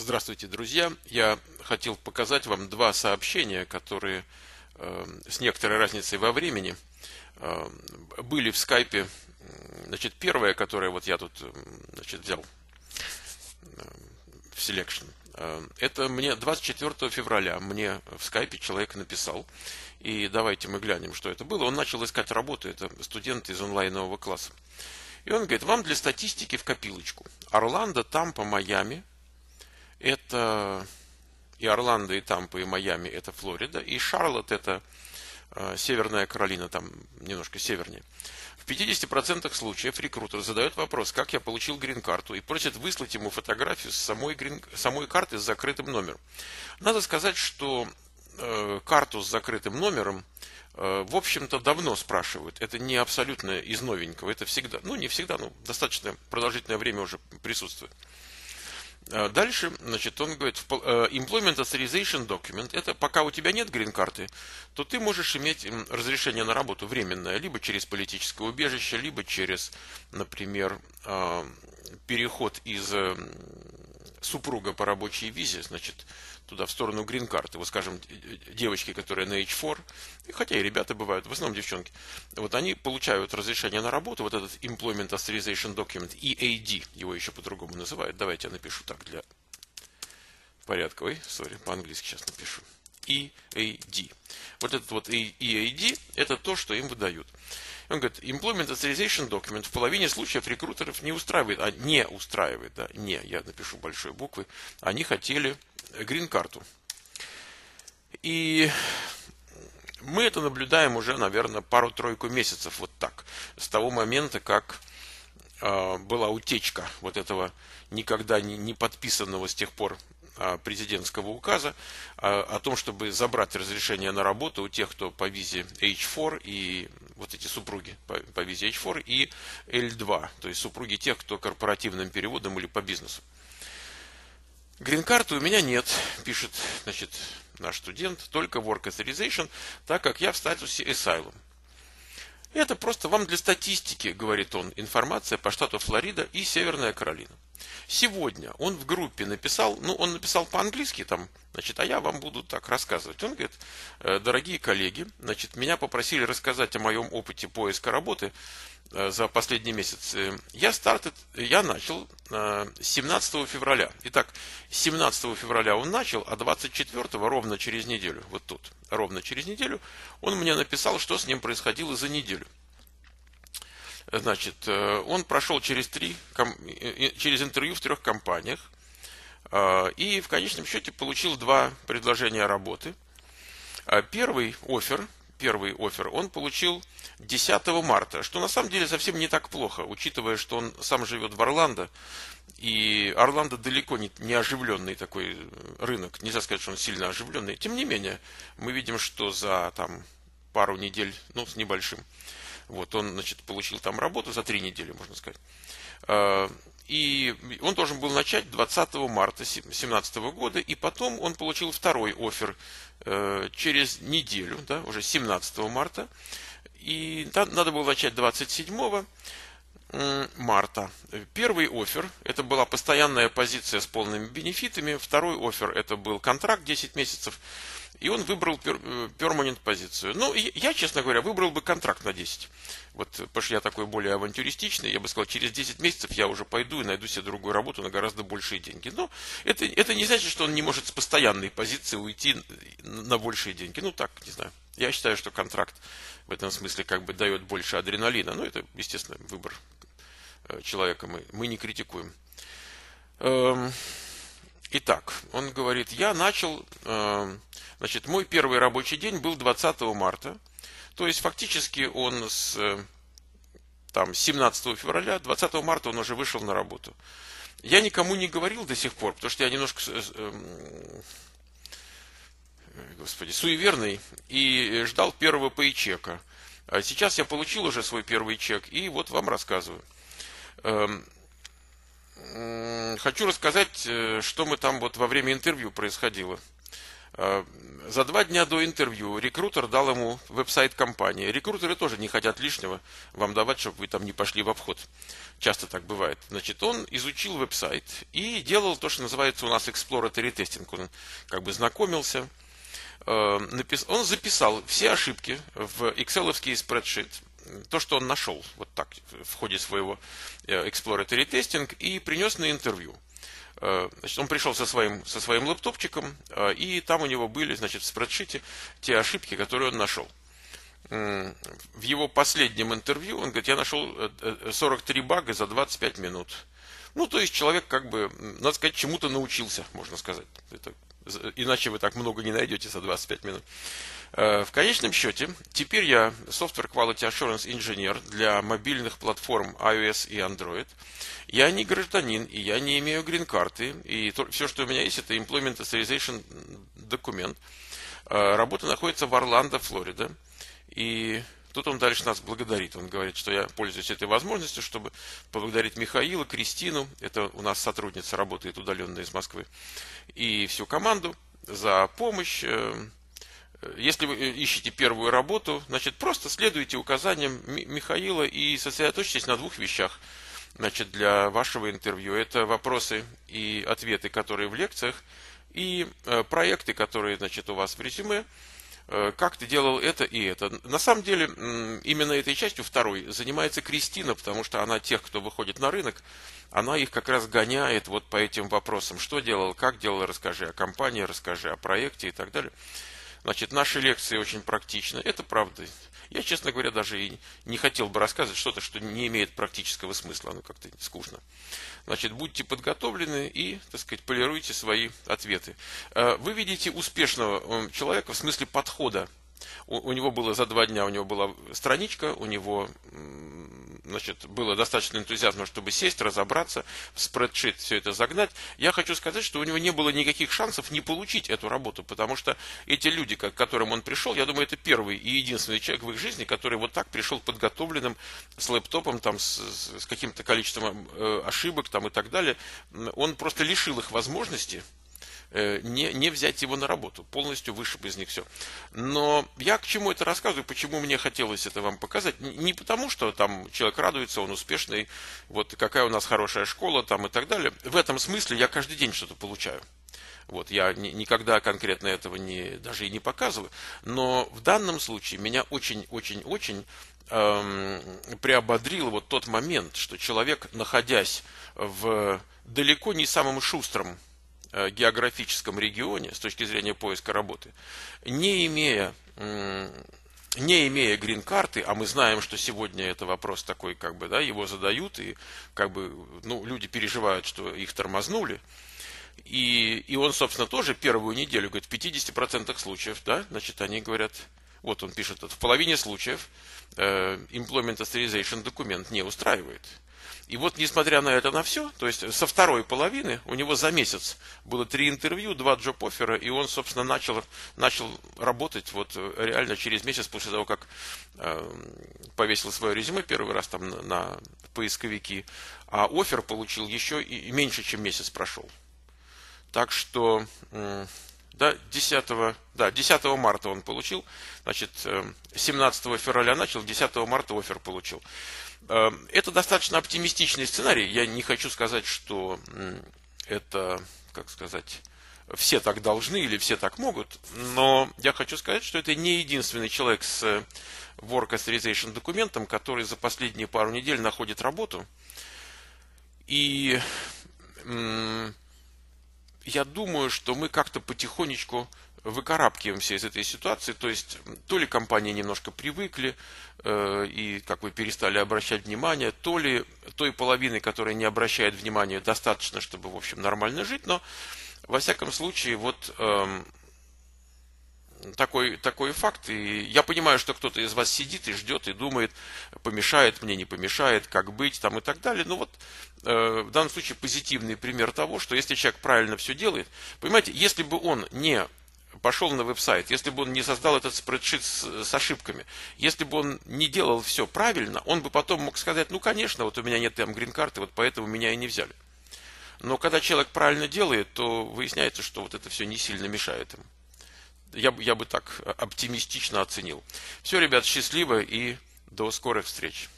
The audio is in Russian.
Здравствуйте, друзья! Я хотел показать вам два сообщения, которые э, с некоторой разницей во времени э, были в скайпе. Значит, первое, которое вот я тут значит, взял э, в э, это мне 24 февраля мне в скайпе человек написал. И давайте мы глянем, что это было. Он начал искать работу, это студент из онлайнового класса. И он говорит, вам для статистики в копилочку. Орландо, Тампа, Майами – это и Орландо, и Тампа, и Майами, это Флорида, и Шарлотт, это э, Северная Каролина, там немножко севернее. В 50% случаев рекрутер задает вопрос, как я получил грин-карту, и просит выслать ему фотографию с самой, грин, самой карты с закрытым номером. Надо сказать, что э, карту с закрытым номером э, в общем-то, давно спрашивают. Это не абсолютно из новенького. Это всегда, ну, не всегда, но достаточно продолжительное время уже присутствует. А дальше, значит, он говорит, э, employment authorization document, это пока у тебя нет грин-карты, то ты можешь иметь разрешение на работу временное, либо через политическое убежище, либо через, например, а, переход из супруга по рабочей визе, значит, туда в сторону грин-карты. Вот, скажем, девочки, которые на H4, хотя и ребята бывают, в основном девчонки, вот они получают разрешение на работу, вот этот Employment Authorization Document, EAD, его еще по-другому называют. Давайте я напишу так для порядка. Ой, сори, по-английски сейчас напишу. EAD. Вот этот вот EAD, это то, что им выдают. Он говорит, Employment Authorization Document в половине случаев рекрутеров не устраивает, а не устраивает, да, не, я напишу большой буквы, они хотели грин-карту. И мы это наблюдаем уже, наверное, пару-тройку месяцев вот так, с того момента, как э, была утечка вот этого никогда не, не подписанного с тех пор а, президентского указа а, о том, чтобы забрать разрешение на работу у тех, кто по визе H4 и вот эти супруги по визе H4 и L2, то есть супруги тех, кто корпоративным переводом или по бизнесу. Грин-карты у меня нет, пишет значит, наш студент, только Work Authorization, так как я в статусе Asylum. Это просто вам для статистики, говорит он, информация по штату Флорида и Северная Каролина. Сегодня он в группе написал, ну, он написал по-английски там, значит, а я вам буду так рассказывать. Он говорит, «Э, дорогие коллеги, значит, меня попросили рассказать о моем опыте поиска работы э, за последний месяц. Э, я, стартед, я начал 17 февраля. Итак, 17 февраля он начал, а 24 ровно через неделю, вот тут, ровно через неделю, он мне написал, что с ним происходило за неделю. Значит, э, он прошел через, три, через интервью в трех компаниях э, и в конечном счете получил два предложения работы. А первый офер, первый офер он получил 10 марта, что на самом деле совсем не так плохо, учитывая, что он сам живет в Орландо, и Орландо далеко не, не оживленный такой рынок, нельзя сказать, что он сильно оживленный. Тем не менее, мы видим, что за там, пару недель, ну, с небольшим, вот, он, значит, получил там работу за три недели, можно сказать. А, и он должен был начать 20 марта 2017 года, и потом он получил второй офер э, через неделю, да, уже 17 марта. И надо было начать 27 марта. Первый офер, это была постоянная позиция с полными бенефитами. Второй офер, это был контракт 10 месяцев. И он выбрал перманент позицию. Ну, я, честно говоря, выбрал бы контракт на 10. Вот, потому что я такой более авантюристичный, я бы сказал, через 10 месяцев я уже пойду и найду себе другую работу на гораздо большие деньги. Но это, это не значит, что он не может с постоянной позиции уйти на большие деньги. Ну, так, не знаю. Я считаю, что контракт в этом смысле как бы дает больше адреналина. Но это, естественно, выбор э, человека. Мы, мы не критикуем. Эм, итак, он говорит, я начал, эм, значит, мой первый рабочий день был 20 марта. То есть фактически он с э, там, 17 февраля, 20 марта он уже вышел на работу. Я никому не говорил до сих пор, потому что я немножко э, эм, господи, суеверный и ждал первого пейчека. А сейчас я получил уже свой первый чек и вот вам рассказываю. Хочу рассказать, э, что мы там вот во время интервью происходило. Э, за два дня до интервью рекрутер дал ему веб-сайт компании. Рекрутеры тоже не хотят лишнего вам давать, чтобы вы там не пошли в обход. Часто так бывает. Значит, он изучил веб-сайт и делал то, что называется у нас exploratory testing. Он как бы знакомился. Э, он записал все ошибки в excel спредшит, то, что он нашел вот так в ходе своего э, exploratory testing и принес на интервью. Э, значит, он пришел со своим, со своим лэптопчиком, э, и там у него были, значит, в спредшите те ошибки, которые он нашел. В его последнем интервью он говорит, я нашел 43 э, бага за 25 минут. Ну, то есть человек как бы, надо сказать, чему-то научился, можно сказать. Это, иначе вы так много не найдете за 25 минут. В конечном счете, теперь я Software Quality Assurance инженер для мобильных платформ iOS и Android – я не гражданин, и я не имею грин-карты, и все, что у меня есть, это Employment Authorization документ. А, работа находится в Орландо, Флорида, и Тут он дальше нас благодарит. Он говорит, что я пользуюсь этой возможностью, чтобы поблагодарить Михаила, Кристину, это у нас сотрудница работает удаленно из Москвы, и всю команду за помощь. Э, если вы ищете первую работу, значит, просто следуйте указаниям Михаила и сосредоточьтесь на двух вещах – значит, для вашего интервью. Это вопросы и ответы, которые в лекциях, и э, проекты, которые значит, у вас в резюме. Э, как ты делал это и это? На самом деле, именно этой частью второй занимается Кристина, потому что она тех, кто выходит на рынок, она их как раз гоняет вот по этим вопросам. Что делал, как делал, расскажи о компании, расскажи о проекте и так далее. Значит, наши лекции очень практичны. Это правда. Я, честно говоря, даже и не хотел бы рассказывать что-то, что не имеет практического смысла. Оно как-то скучно. Значит, будьте подготовлены и, так сказать, полируйте свои ответы. Э, вы видите успешного человека в смысле подхода. У, него было за два дня, у него была страничка, у него значит, было достаточно энтузиазма, чтобы сесть, разобраться, в спредшит все это загнать. Я хочу сказать, что у него не было никаких шансов не получить эту работу, потому что эти люди, к которым он пришел, я думаю, это первый и единственный человек в их жизни, который вот так пришел подготовленным с лэптопом, там, с, с каким-то количеством э, ошибок там, и так далее. Он просто лишил их возможности не, не взять его на работу, полностью вышиб из них все. Но я к чему это рассказываю, почему мне хотелось это вам показать, не потому, что там человек радуется, он успешный, вот какая у нас хорошая школа там и так далее. В этом смысле я каждый день что-то получаю. Вот, я ни, никогда конкретно этого не, даже и не показываю. Но в данном случае меня очень-очень-очень эм, приободрил вот тот момент, что человек, находясь в далеко не самом шустром Э, географическом регионе с точки зрения поиска работы, не имея не имея грин-карты, а мы знаем, что сегодня это вопрос такой, как бы, да, его задают, и как бы, ну, люди переживают, что их тормознули, и, и он, собственно, тоже первую неделю, говорит, в 50% случаев, да, значит, они говорят, вот он пишет, в половине случаев э, Employment Authorization документ не устраивает. И вот, несмотря на это, на все, то есть со второй половины у него за месяц было три интервью, два джоб-оффера, и он, собственно, начал, начал работать вот реально через месяц после того, как э, повесил свое резюме первый раз там на, на поисковики, а офер получил еще и меньше, чем месяц прошел. Так что, э, да, 10, да, 10 марта он получил, значит, 17 э, февраля начал, 10 марта офер получил. Эм, это достаточно оптимистичный сценарий. Я не хочу сказать, что это, как сказать, все так должны или все так могут, но я хочу сказать, что это не единственный человек с Work Authorization документом, который за последние пару недель находит работу. И я думаю, что мы как-то потихонечку выкарабкиваемся из этой ситуации, то есть то ли компании немножко привыкли э, и как бы перестали обращать внимание, то ли той половины, которая не обращает внимания, достаточно, чтобы, в общем, нормально жить, но во всяком случае, вот э, такой, такой факт, и я понимаю, что кто-то из вас сидит и ждет, и думает, помешает мне, не помешает, как быть, там и так далее, но вот э, в данном случае позитивный пример того, что если человек правильно все делает, понимаете, если бы он не пошел на веб-сайт, если бы он не создал этот спредшит с, с ошибками, если бы он не делал все правильно, он бы потом мог сказать, ну, конечно, вот у меня нет там грин-карты, вот поэтому меня и не взяли. Но когда человек правильно делает, то выясняется, что вот это все не сильно мешает ему. Я, я бы так оптимистично оценил. Все, ребят, счастливо и до скорых встреч.